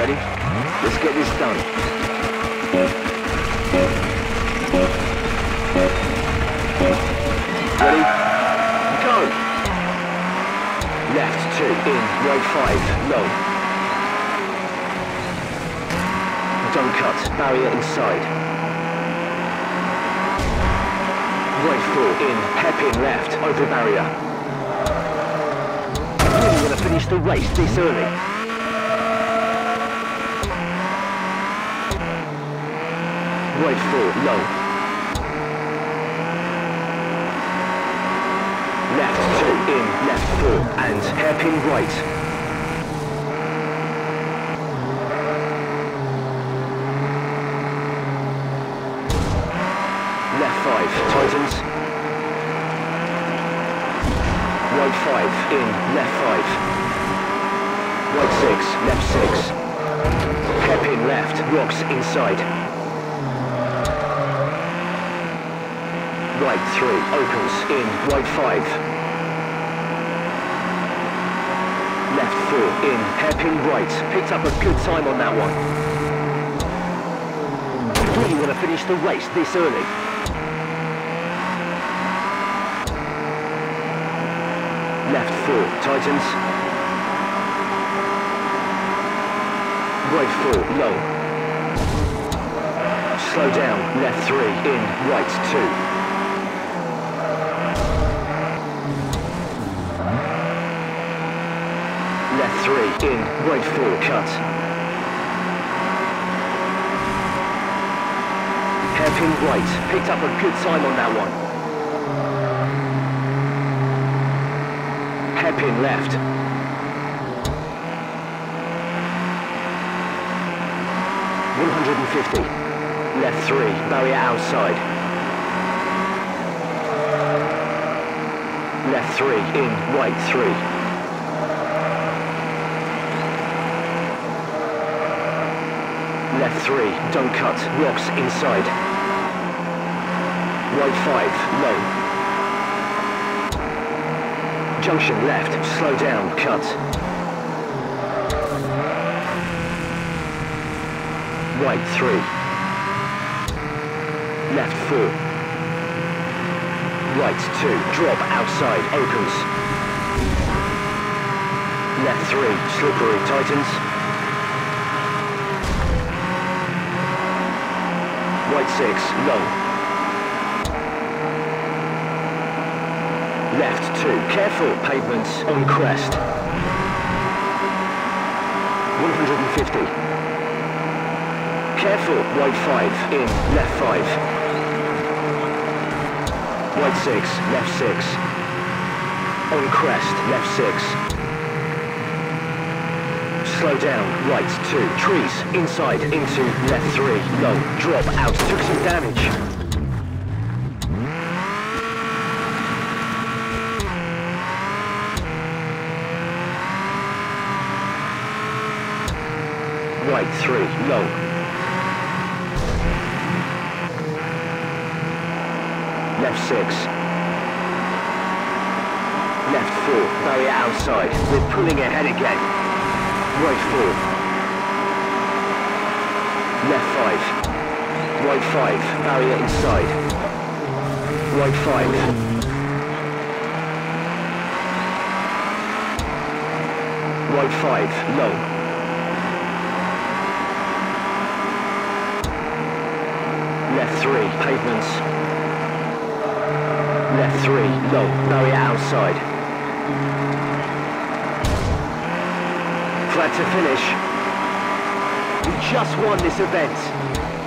ready? Let's get this done. Ready? Go! Left two, in, right five, low. Don't cut, barrier inside. Right four, in, hairpin left, over barrier. Really to finish the race this early. Right four, low. Left two, in, left four, and hairpin right. Left five, tightens. Right five, in, left five. Right six, left six. Hairpin left, rocks inside. white 3 opens in white 5. Left 4 in hairpin right. Picked up a good time on that one. Really want to finish the race this early. Left 4 tightens. Right 4 low slow down, left 3, in, right 2. straight in, right four, cut. Hairpin right, picked up a good time on that one. Hairpin left. One hundred and fifty. Left three, barrier outside. left three, in, white three. Three, don't cut, rocks inside. Right five, low. Junction left, slow down, cut. Right three. Left four. Right two, drop outside, opens. Left three, slippery, tightens. Right six, low. Left two, careful, pavements on crest. 150. Careful, right five, in, left five. Right six, left six. On crest, left six. Slow down, right two, trees, inside, into, left three, low, drop out, took some damage. Right three, low. Left six. Left four, barrier outside, we're pulling ahead again. Right four. Left five. Right five. Barrier inside. Right five. Right five. Low. Left three. Pavements. Left three. Low. Barrier outside. Flat to finish. We just won this event.